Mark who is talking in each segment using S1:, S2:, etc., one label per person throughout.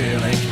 S1: feeling.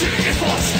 S1: Energy is force.